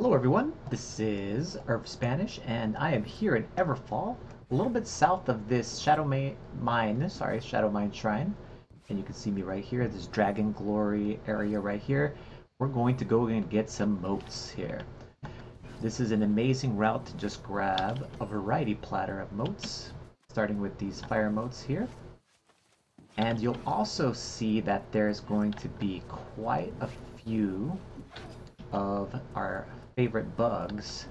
Hello everyone, this is Irvspanish and I am here in Everfall, a little bit south of this Shadow Ma Mine, sorry, Shadowmane Shrine. And you can see me right here, this Dragon Glory area right here. We're going to go and get some motes here. This is an amazing route to just grab a variety platter of motes, starting with these fire motes here. And you'll also see that there's going to be quite a few of our favorite bugs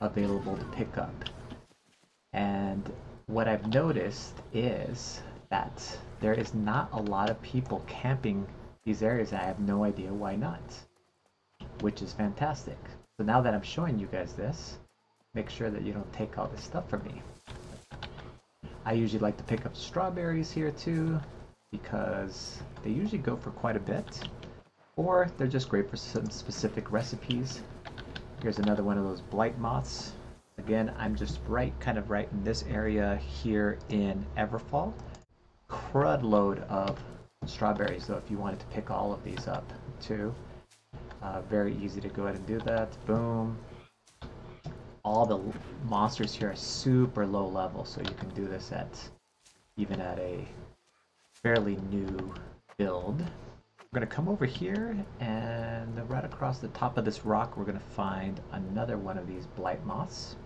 available to pick up. And what I've noticed is that there is not a lot of people camping these areas. I have no idea why not, which is fantastic. So now that I'm showing you guys this, make sure that you don't take all this stuff from me. I usually like to pick up strawberries here too, because they usually go for quite a bit, or they're just great for some specific recipes. Here's another one of those blight moths. Again, I'm just right, kind of right in this area here in Everfall. Crud load of strawberries, though, if you wanted to pick all of these up, too. Uh, very easy to go ahead and do that. Boom. All the monsters here are super low level, so you can do this at even at a fairly new build. We're going to come over here and right across the top of this rock we're going to find another one of these blight moths.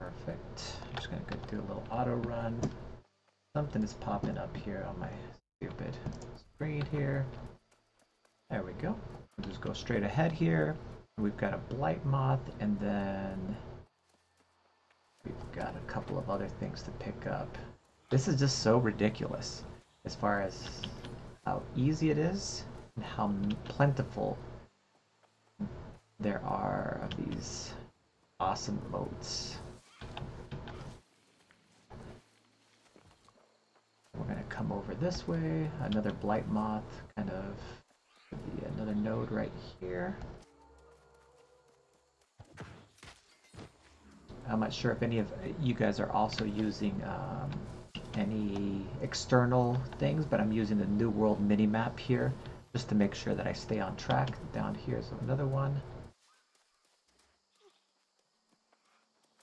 Perfect. I'm just going to go do a little auto run. Something is popping up here on my stupid screen here. There we go. We'll just go straight ahead here. We've got a blight moth and then we've got a couple of other things to pick up. This is just so ridiculous as far as how easy it is and how plentiful there are of these awesome motes. We're going to come over this way, another blight moth, kind of another node right here. I'm not sure if any of you guys are also using um, any external things, but I'm using the New World mini-map here just to make sure that I stay on track. Down here is another one.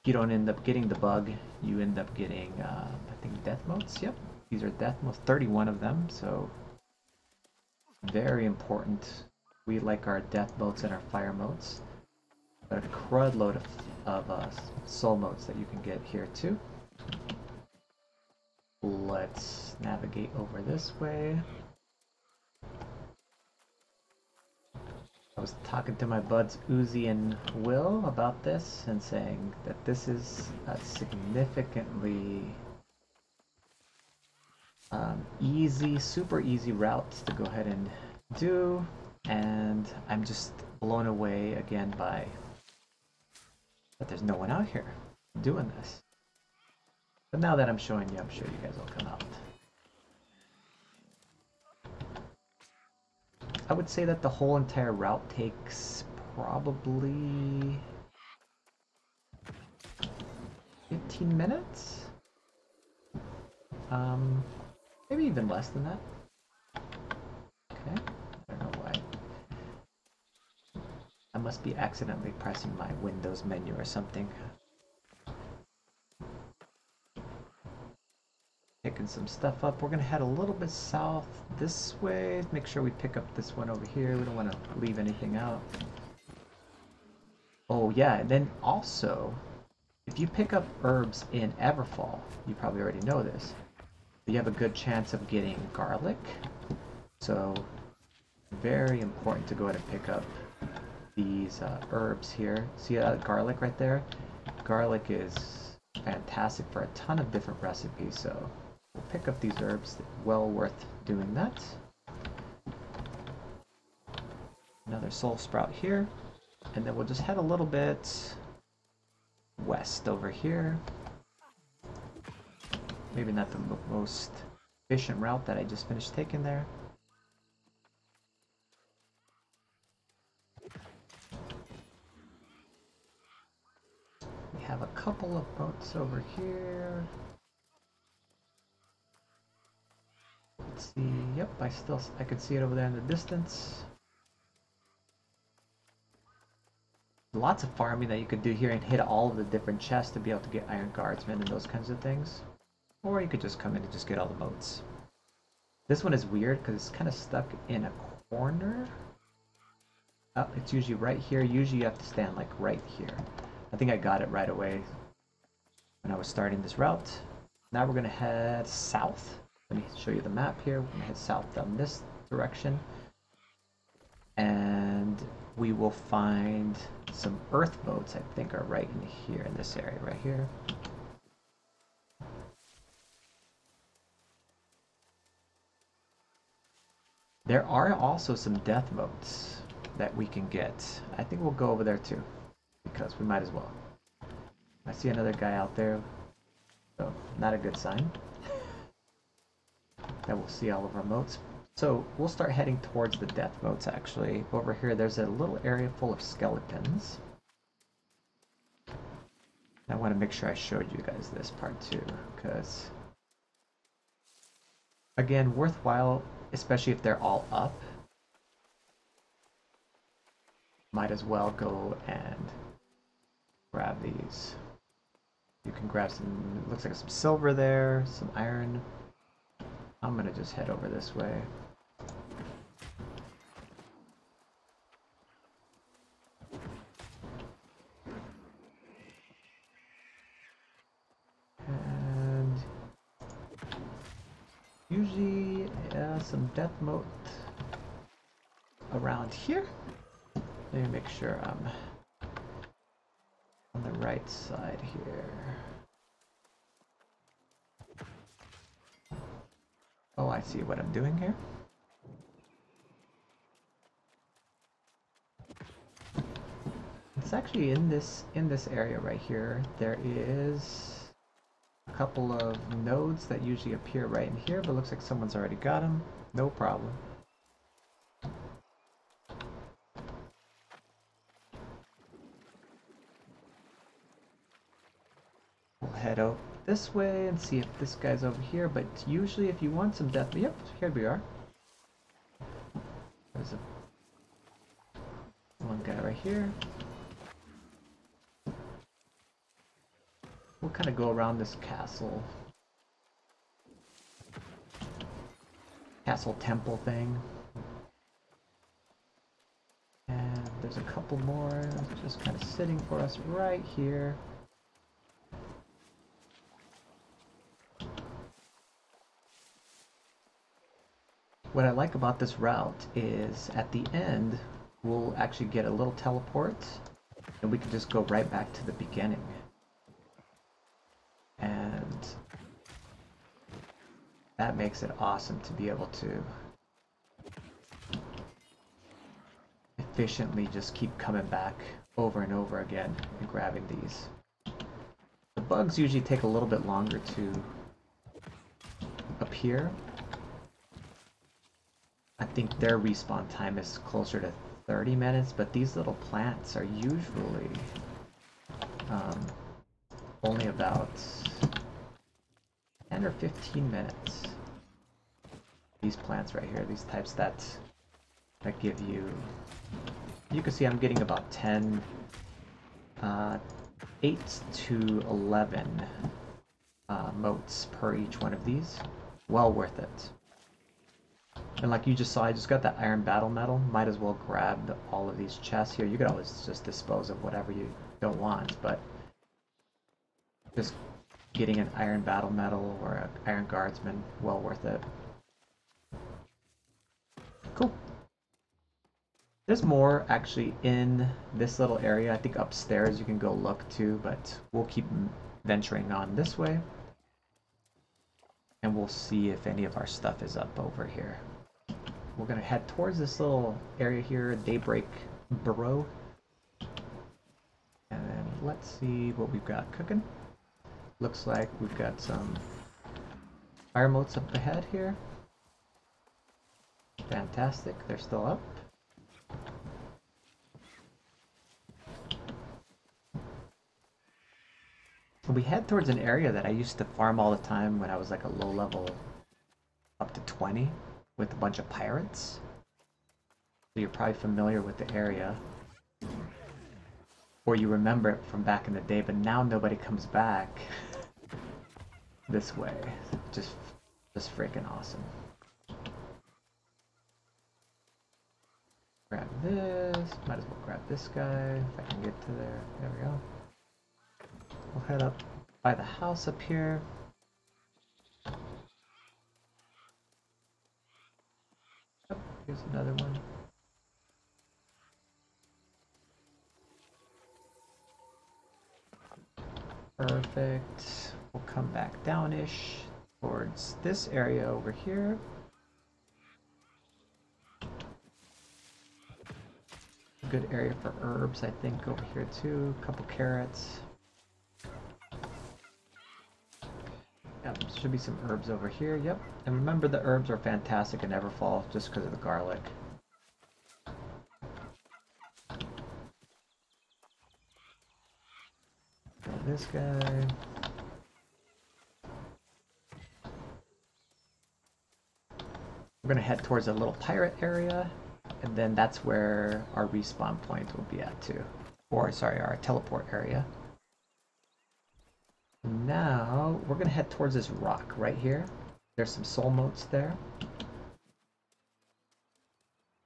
You don't end up getting the bug, you end up getting, uh, I think, death motes. Yep, these are death motes, 31 of them, so very important. We like our death motes and our fire motes. But a crud load of, of uh, soul motes that you can get here too. Let's navigate over this way. I was talking to my buds Uzi and Will about this and saying that this is a significantly um, easy, super easy route to go ahead and do and I'm just blown away again by that there's no one out here doing this. But now that I'm showing you, I'm sure you guys will come out. I would say that the whole entire route takes probably 15 minutes? Um, maybe even less than that. Okay, I don't know why. I must be accidentally pressing my Windows menu or something. Picking some stuff up. We're going to head a little bit south this way. Make sure we pick up this one over here. We don't want to leave anything out. Oh yeah, and then also, if you pick up herbs in Everfall, you probably already know this, you have a good chance of getting garlic. So, very important to go ahead and pick up these uh, herbs here. See that garlic right there? Garlic is fantastic for a ton of different recipes, so pick up these herbs. Well worth doing that. Another soul sprout here. And then we'll just head a little bit west over here. Maybe not the most efficient route that I just finished taking there. We have a couple of motes over here. See. Yep, I still I can see it over there in the distance. Lots of farming that you could do here and hit all of the different chests to be able to get iron guardsmen and those kinds of things. Or you could just come in and just get all the motes. This one is weird because it's kind of stuck in a corner. Oh, it's usually right here. Usually you have to stand like right here. I think I got it right away when I was starting this route. Now we're going to head south. Let me show you the map here. We're going to head south down this direction. And we will find some earth motes, I think, are right in here, in this area right here. There are also some death motes that we can get. I think we'll go over there too, because we might as well. I see another guy out there, so not a good sign. That we'll see all of our motes. So we'll start heading towards the death motes actually. Over here there's a little area full of skeletons. I want to make sure I showed you guys this part too, because again, worthwhile, especially if they're all up. Might as well go and grab these. You can grab some, looks like some silver there, some iron. I'm gonna just head over this way. And usually uh, some death mote around here. Let me make sure I'm on the right side here. I see what I'm doing here. It's actually in this in this area right here. There is a couple of nodes that usually appear right in here, but looks like someone's already got them. No problem. We'll head out this way and see if this guy's over here, but usually if you want some death... Yep, here we are. There's a one guy right here. We'll kind of go around this castle. Castle temple thing. And there's a couple more just kind of sitting for us right here. What I like about this route is at the end, we'll actually get a little teleport and we can just go right back to the beginning. And that makes it awesome to be able to efficiently just keep coming back over and over again and grabbing these. The bugs usually take a little bit longer to appear, I think their respawn time is closer to 30 minutes, but these little plants are usually um, only about 10 or 15 minutes. These plants right here, these types that that give you, you can see I'm getting about 10, uh, 8 to 11 uh, motes per each one of these. Well worth it. And like you just saw, I just got that iron battle medal. Might as well grab the, all of these chests here. You could always just dispose of whatever you don't want, but just getting an iron battle medal or an iron guardsman, well worth it. Cool. There's more actually in this little area. I think upstairs you can go look too, but we'll keep venturing on this way. And we'll see if any of our stuff is up over here we're gonna head towards this little area here, Daybreak Burrow. And then let's see what we've got cooking. Looks like we've got some fire motes up ahead here. Fantastic, they're still up. We head towards an area that I used to farm all the time when I was like a low level up to 20 with a bunch of pirates. So you're probably familiar with the area. Or you remember it from back in the day, but now nobody comes back this way. Just, just freaking awesome. Grab this. Might as well grab this guy if I can get to there. There we go. We'll head up by the house up here. Oh, here's another one. Perfect. We'll come back downish towards this area over here. Good area for herbs, I think, over here too. A couple carrots. Should be some herbs over here. Yep. And remember the herbs are fantastic in Everfall just because of the garlic. This guy. We're gonna head towards a little pirate area, and then that's where our respawn point will be at too. Or, sorry, our teleport area. Now, we're going to head towards this rock right here. There's some soul motes there.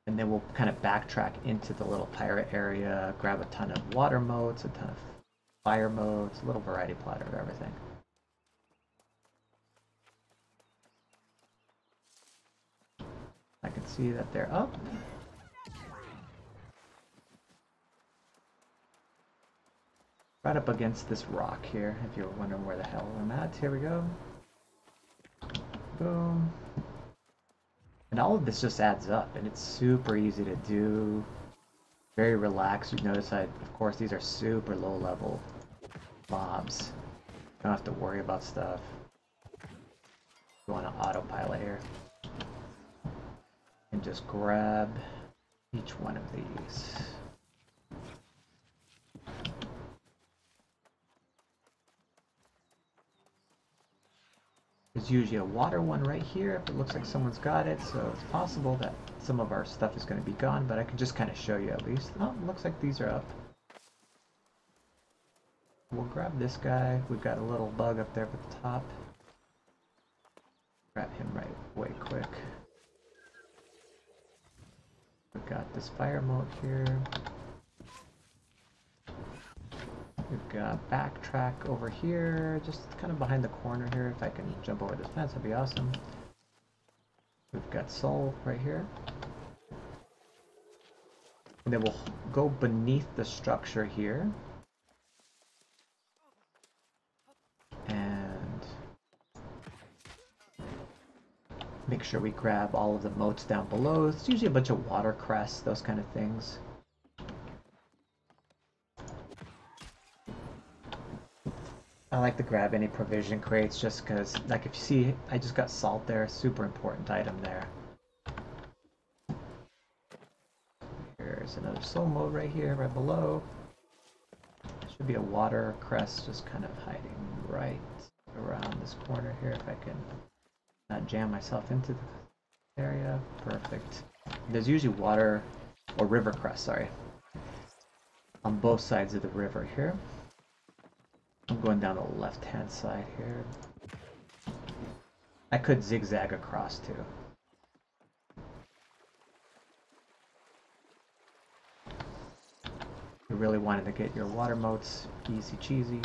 And then we'll kind of backtrack into the little pirate area, grab a ton of water motes, a ton of fire motes, a little variety platter of everything. I can see that they're up. Right up against this rock here, if you're wondering where the hell I'm at. Here we go. Boom. And all of this just adds up, and it's super easy to do. Very relaxed. You notice I, of course, these are super low level mobs. Don't have to worry about stuff. Go on autopilot here. And just grab each one of these. There's usually a water one right here if it looks like someone's got it, so it's possible that some of our stuff is going to be gone, but I can just kind of show you at least. Oh, looks like these are up. We'll grab this guy. We've got a little bug up there at the top. Grab him right way quick. We've got this fire mote here. We've got backtrack over here, just kind of behind the corner here. If I can jump over this fence, that'd be awesome. We've got soul right here. And then we'll go beneath the structure here. And make sure we grab all of the motes down below. It's usually a bunch of watercress, those kind of things. I like to grab any provision crates just because, like if you see, I just got salt there, super important item there. Here's another soul mote right here, right below. Should be a water crest just kind of hiding right around this corner here if I can not jam myself into the area. Perfect. There's usually water, or river crest, sorry, on both sides of the river here. Going down the left-hand side here. I could zigzag across too. You really wanted to get your water motes easy cheesy.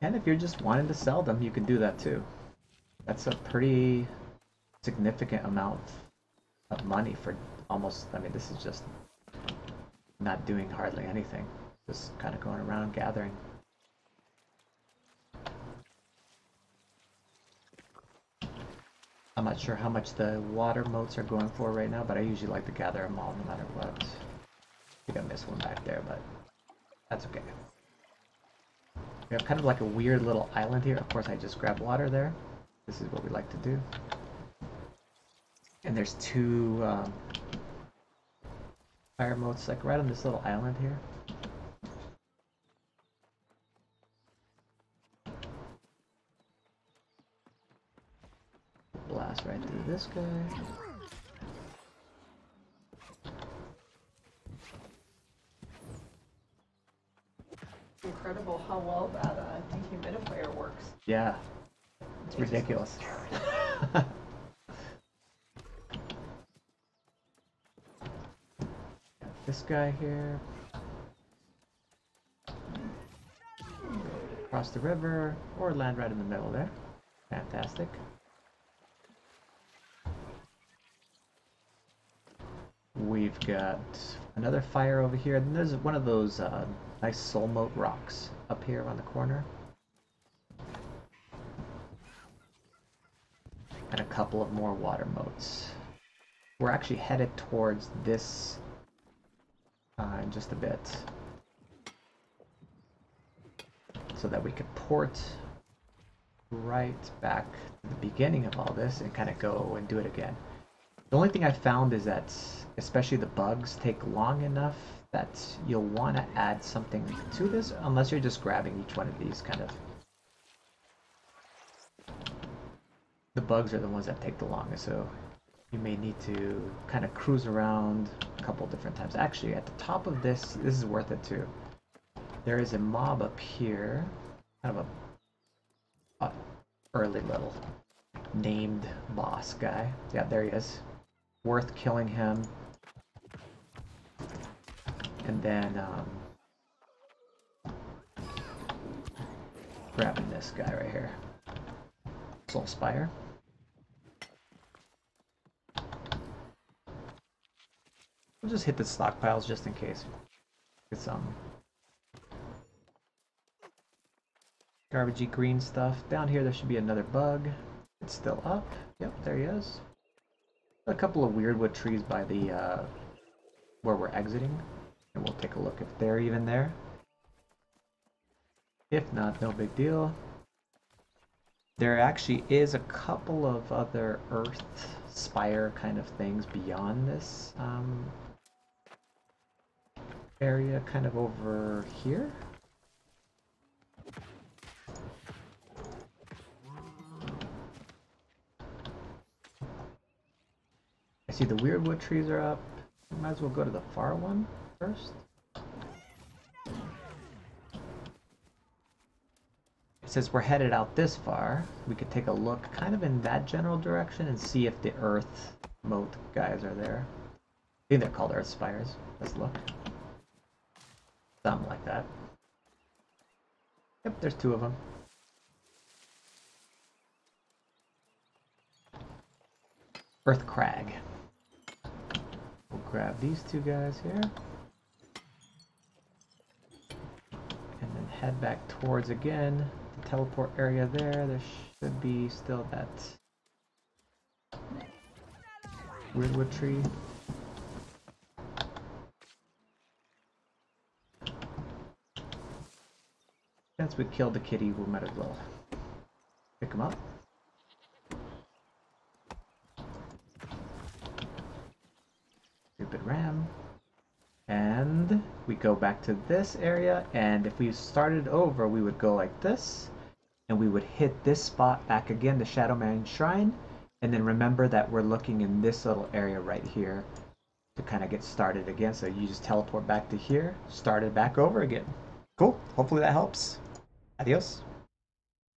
And if you're just wanting to sell them, you can do that too. That's a pretty significant amount of money for almost, I mean, this is just not doing hardly anything. Just kind of going around gathering. I'm not sure how much the water motes are going for right now, but I usually like to gather them all no matter what. I think I missed one back there, but that's okay. We have kind of like a weird little island here. Of course, I just grabbed water there. This is what we like to do. And there's two um, Fire motes like right on this little island here. Blast right through this guy. Incredible how well that uh, dehumidifier works. Yeah. It's ridiculous. This guy here. Cross the river or land right in the middle there. Fantastic. We've got another fire over here. And there's one of those uh, nice soul mote rocks up here on the corner. And a couple of more water motes. We're actually headed towards this uh, in just a bit. So that we could port right back to the beginning of all this and kind of go and do it again. The only thing I found is that, especially the bugs, take long enough that you'll want to add something to this, unless you're just grabbing each one of these kind of. The bugs are the ones that take the longest, so you may need to kind of cruise around a couple different times. Actually, at the top of this, this is worth it too. There is a mob up here, kind of a, a early little named boss guy. Yeah, there he is worth killing him. And then um, grabbing this guy right here. Soul Spire. We'll just hit the stockpiles just in case. Get some garbagey green stuff. Down here there should be another bug. It's still up. Yep, there he is a couple of Wyrdwood trees by the uh, where we're exiting, and we'll take a look if they're even there. If not, no big deal. There actually is a couple of other earth spire kind of things beyond this um, area, kind of over here. I see the Wyrdwood trees are up. Might as well go to the far one first. Since we're headed out this far, we could take a look kind of in that general direction and see if the earth mote guys are there. I think they're called earth spires. Let's look. Something like that. Yep, there's two of them. Earth crag. We'll grab these two guys here. And then head back towards again the teleport area there. There should be still that Wyrdwood tree. Since we killed the kitty, we might as well pick him up. stupid RAM. And we go back to this area, and if we started over, we would go like this, and we would hit this spot back again, the Shadowmane Shrine, and then remember that we're looking in this little area right here to kind of get started again. So you just teleport back to here, start it back over again. Cool. Hopefully that helps. Adiós.